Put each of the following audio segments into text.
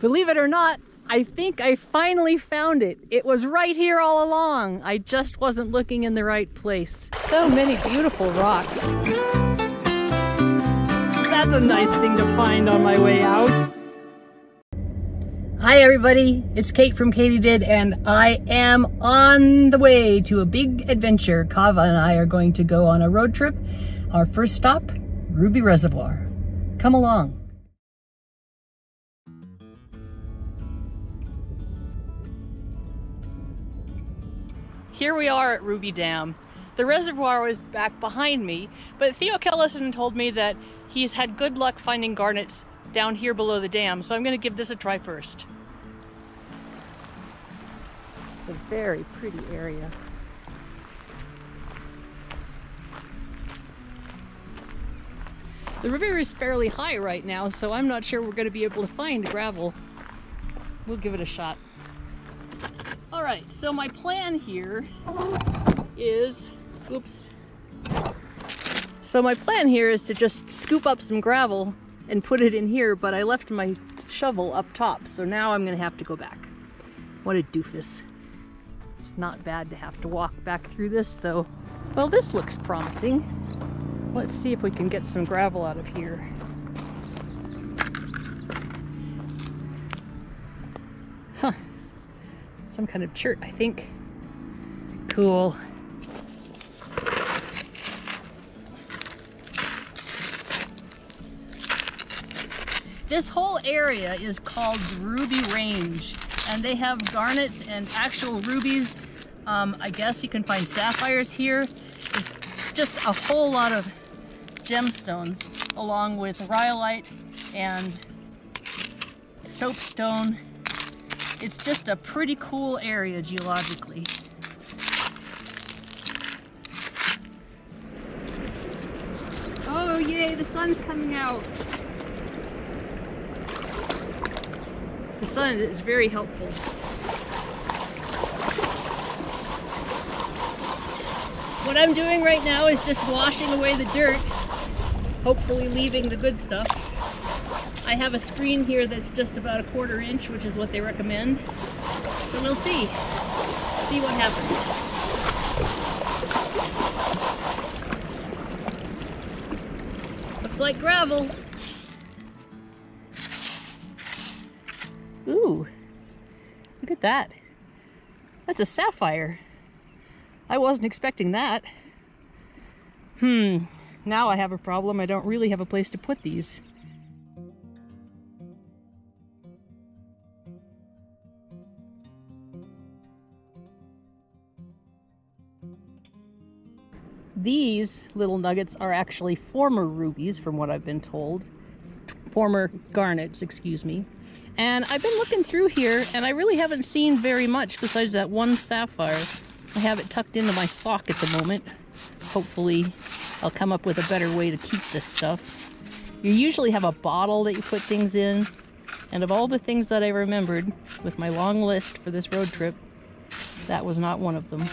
Believe it or not, I think I finally found it. It was right here all along. I just wasn't looking in the right place. So many beautiful rocks. That's a nice thing to find on my way out. Hi everybody, it's Kate from Katydid and I am on the way to a big adventure. Kava and I are going to go on a road trip. Our first stop, Ruby Reservoir. Come along. Here we are at Ruby Dam. The reservoir was back behind me, but Theo Kellison told me that he's had good luck finding garnets down here below the dam, so I'm going to give this a try first. It's a very pretty area. The river is fairly high right now, so I'm not sure we're going to be able to find gravel. We'll give it a shot. All right, so my plan here is, oops. So my plan here is to just scoop up some gravel and put it in here, but I left my shovel up top, so now I'm gonna have to go back. What a doofus. It's not bad to have to walk back through this though. Well, this looks promising. Let's see if we can get some gravel out of here. Some kind of chert, I think. Cool. This whole area is called Ruby Range and they have garnets and actual rubies. Um, I guess you can find sapphires here. It's just a whole lot of gemstones along with rhyolite and soapstone. It's just a pretty cool area geologically. Oh yay, the sun's coming out. The sun is very helpful. What I'm doing right now is just washing away the dirt, hopefully leaving the good stuff. I have a screen here that's just about a quarter inch, which is what they recommend. So we'll see. See what happens. Looks like gravel. Ooh, look at that. That's a sapphire. I wasn't expecting that. Hmm, now I have a problem. I don't really have a place to put these. These little nuggets are actually former rubies from what I've been told. Former garnets, excuse me. And I've been looking through here and I really haven't seen very much besides that one sapphire. I have it tucked into my sock at the moment. Hopefully I'll come up with a better way to keep this stuff. You usually have a bottle that you put things in. And of all the things that I remembered with my long list for this road trip, that was not one of them.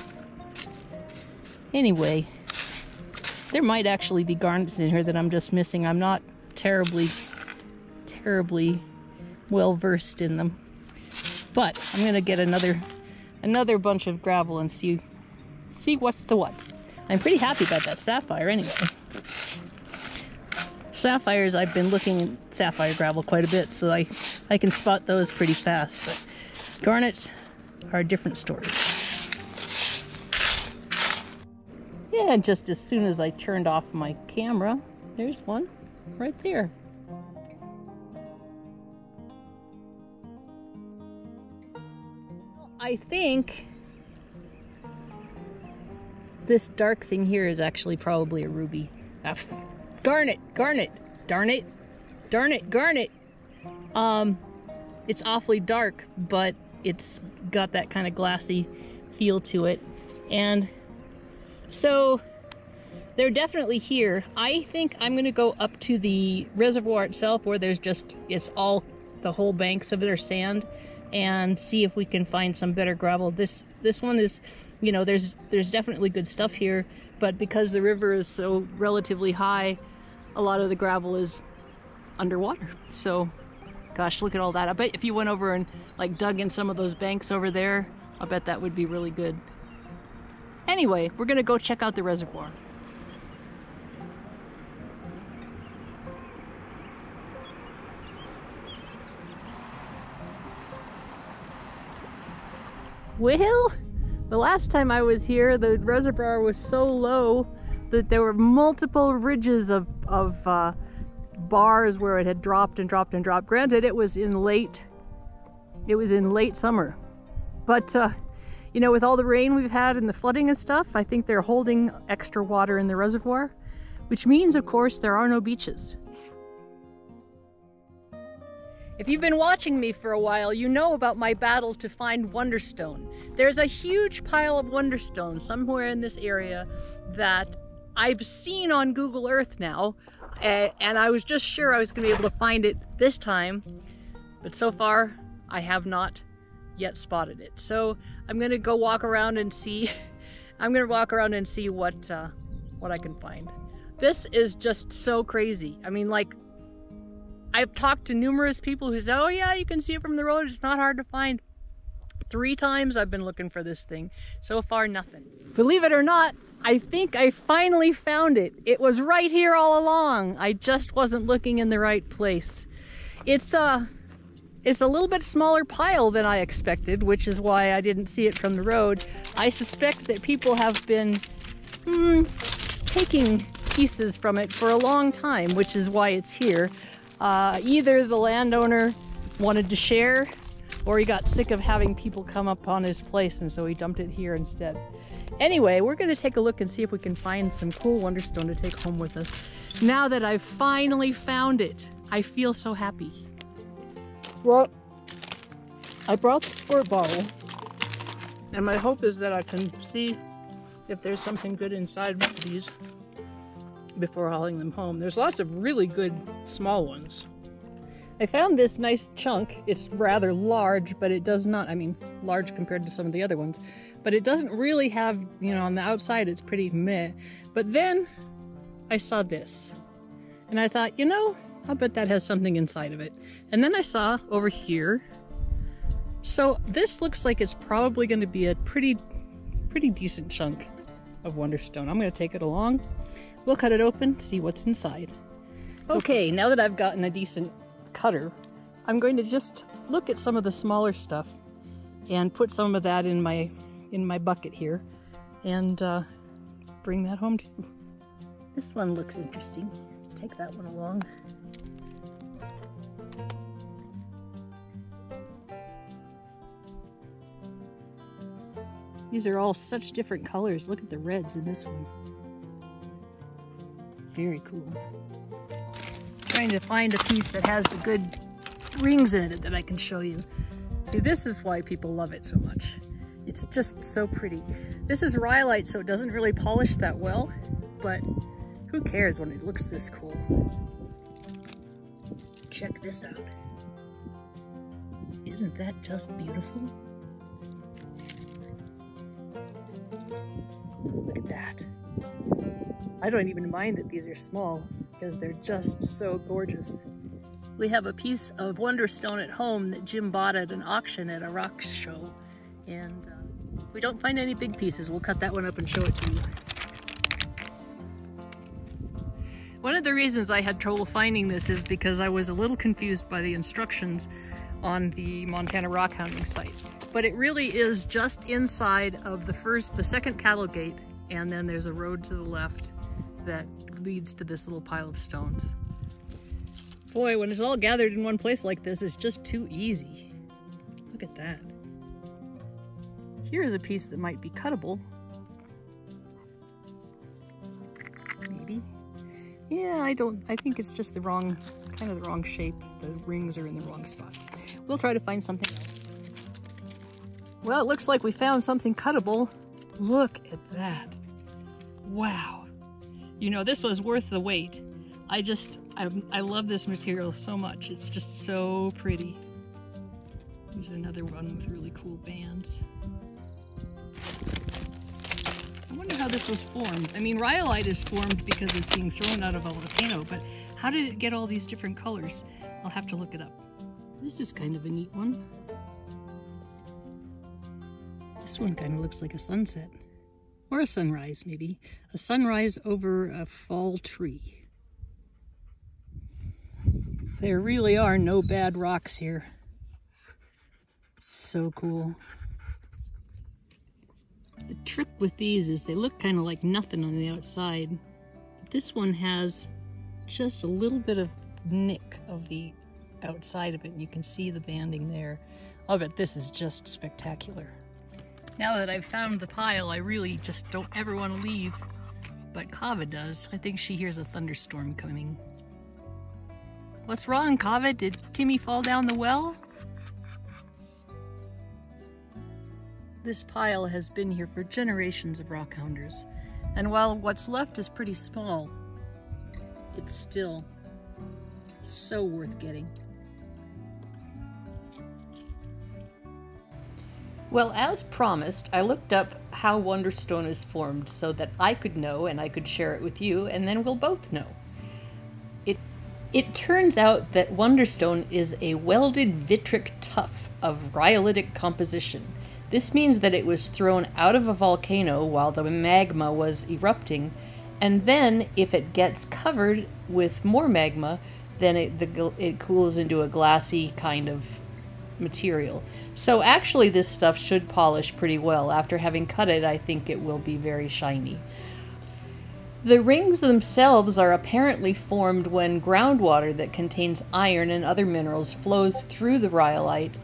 Anyway, there might actually be garnets in here that I'm just missing. I'm not terribly, terribly well versed in them. But I'm gonna get another another bunch of gravel and see see what's the what. I'm pretty happy about that sapphire anyway. Sapphires, I've been looking at sapphire gravel quite a bit, so I, I can spot those pretty fast, but garnets are a different story. And just as soon as I turned off my camera, there's one right there. I think this dark thing here is actually probably a ruby. Ah, garnet, garnet, darn it, darn it, garnet. Um, it's awfully dark, but it's got that kind of glassy feel to it. And so they're definitely here. I think I'm gonna go up to the reservoir itself where there's just, it's all, the whole banks of are sand and see if we can find some better gravel. This this one is, you know, there's there's definitely good stuff here, but because the river is so relatively high, a lot of the gravel is underwater. So Gosh, look at all that. I bet if you went over and like dug in some of those banks over there, I bet that would be really good. Anyway, we're gonna go check out the reservoir. Well, the last time I was here, the reservoir was so low that there were multiple ridges of, of uh, bars where it had dropped and dropped and dropped. Granted, it was in late, it was in late summer, but uh, you know, with all the rain we've had and the flooding and stuff, I think they're holding extra water in the reservoir, which means, of course, there are no beaches. If you've been watching me for a while, you know about my battle to find Wonderstone. There's a huge pile of Wonderstone somewhere in this area that I've seen on Google Earth now, and I was just sure I was going to be able to find it this time, but so far I have not yet spotted it. So I'm to go walk around and see. I'm to walk around and see what uh, what I can find. This is just so crazy. I mean, like I've talked to numerous people who say, oh yeah, you can see it from the road. It's not hard to find. Three times I've been looking for this thing. So far, nothing. Believe it or not, I think I finally found it. It was right here all along. I just wasn't looking in the right place. It's uh, it's a little bit smaller pile than I expected, which is why I didn't see it from the road. I suspect that people have been hmm, taking pieces from it for a long time, which is why it's here. Uh, either the landowner wanted to share or he got sick of having people come up on his place and so he dumped it here instead. Anyway, we're going to take a look and see if we can find some cool Wonderstone to take home with us. Now that I've finally found it, I feel so happy. Well, I brought the squirt bottle and my hope is that I can see if there's something good inside these before hauling them home. There's lots of really good small ones. I found this nice chunk. It's rather large, but it does not, I mean, large compared to some of the other ones, but it doesn't really have, you know, on the outside it's pretty meh. But then I saw this and I thought, you know, I bet that has something inside of it. And then I saw over here. So this looks like it's probably going to be a pretty, pretty decent chunk of Wonderstone. I'm going to take it along We'll cut it open, see what's inside. Okay, now that I've gotten a decent cutter, I'm going to just look at some of the smaller stuff and put some of that in my in my bucket here and uh, bring that home too. This one looks interesting. Take that one along. These are all such different colors. Look at the reds in this one. Very cool. Trying to find a piece that has the good rings in it that I can show you. See, this is why people love it so much. It's just so pretty. This is rhyolite, so it doesn't really polish that well, but who cares when it looks this cool? Check this out. Isn't that just beautiful? Look at that. I don't even mind that these are small because they're just so gorgeous. We have a piece of Wonderstone at home that Jim bought at an auction at a rock show. And uh, we don't find any big pieces. We'll cut that one up and show it to you. One of the reasons I had trouble finding this is because I was a little confused by the instructions on the Montana rock hounding site. But it really is just inside of the first, the second cattle gate, and then there's a road to the left that leads to this little pile of stones. Boy, when it's all gathered in one place like this, it's just too easy. Look at that. Here's a piece that might be cuttable. Maybe. Yeah, I don't, I think it's just the wrong, kind of the wrong shape. The rings are in the wrong spot. We'll try to find something else. Well, it looks like we found something cuttable. Look at that. Wow. You know, this was worth the wait. I just, I, I love this material so much. It's just so pretty. Here's another one with really cool bands. I wonder how this was formed. I mean, rhyolite is formed because it's being thrown out of a volcano, but how did it get all these different colors? I'll have to look it up. This is kind of a neat one. This one kind of looks like a sunset. Or a sunrise, maybe. A sunrise over a fall tree. There really are no bad rocks here. So cool. The trick with these is they look kind of like nothing on the outside. This one has just a little bit of nick of the outside of it. You can see the banding there. Oh, but this is just spectacular. Now that I've found the pile, I really just don't ever want to leave. But Kava does. I think she hears a thunderstorm coming. What's wrong, Kava? Did Timmy fall down the well? This pile has been here for generations of rockhounders, and while what's left is pretty small, it's still so worth getting. Well, as promised, I looked up how Wonderstone is formed so that I could know and I could share it with you, and then we'll both know. It, it turns out that Wonderstone is a welded vitric tuff of rhyolitic composition. This means that it was thrown out of a volcano while the magma was erupting, and then if it gets covered with more magma, then it, the, it cools into a glassy kind of material. So actually this stuff should polish pretty well. After having cut it, I think it will be very shiny. The rings themselves are apparently formed when groundwater that contains iron and other minerals flows through the rhyolite.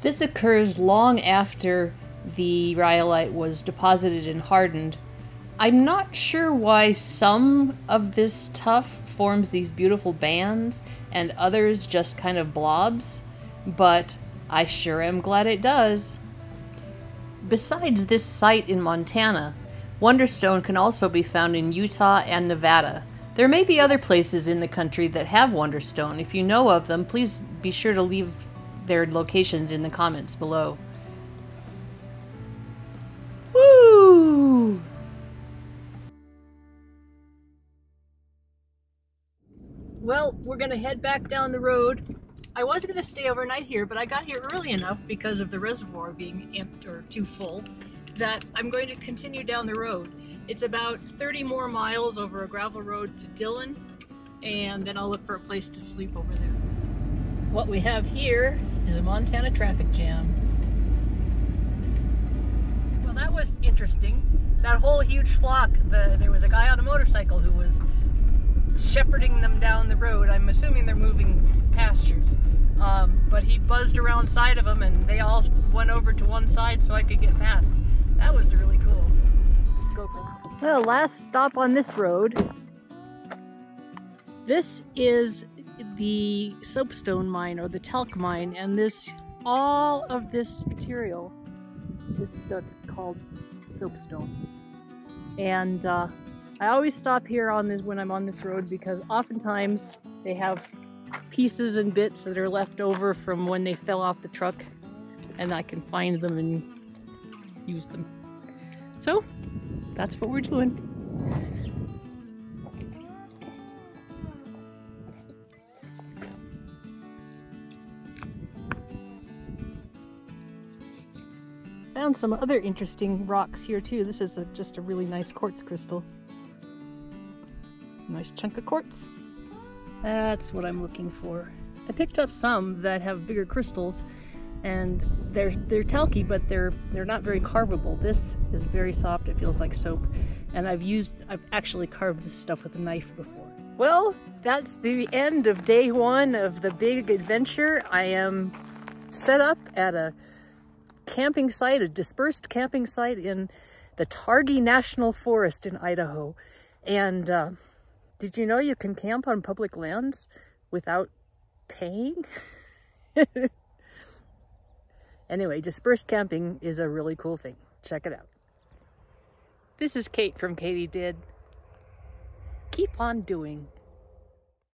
This occurs long after the rhyolite was deposited and hardened. I'm not sure why some of this tuff forms these beautiful bands and others just kind of blobs but I sure am glad it does. Besides this site in Montana, Wonderstone can also be found in Utah and Nevada. There may be other places in the country that have Wonderstone. If you know of them, please be sure to leave their locations in the comments below. Woo! Well, we're gonna head back down the road I was going to stay overnight here, but I got here early enough because of the reservoir being empty or too full that I'm going to continue down the road. It's about 30 more miles over a gravel road to Dillon, and then I'll look for a place to sleep over there. What we have here is a Montana traffic jam. Well, that was interesting. That whole huge flock, the, there was a guy on a motorcycle who was shepherding them down the road. I'm assuming they're moving pastures. Um, but he buzzed around side of them and they all went over to one side so I could get past. That was really cool. GoPro. Well, last stop on this road. This is the soapstone mine or the talc mine and this all of this material this stuff's called soapstone and uh, I always stop here on this when I'm on this road because oftentimes they have pieces and bits that are left over from when they fell off the truck and I can find them and use them. So that's what we're doing. Found some other interesting rocks here too. This is a, just a really nice quartz crystal. Nice chunk of quartz. That's what I'm looking for. I picked up some that have bigger crystals and they're they're talcy but they're they're not very carvable. This is very soft, it feels like soap. And I've used I've actually carved this stuff with a knife before. Well, that's the end of day one of the big adventure. I am set up at a camping site, a dispersed camping site in the Targhee National Forest in Idaho. And uh, did you know you can camp on public lands without paying? anyway, dispersed camping is a really cool thing. Check it out. This is Kate from Katydid. Keep on doing.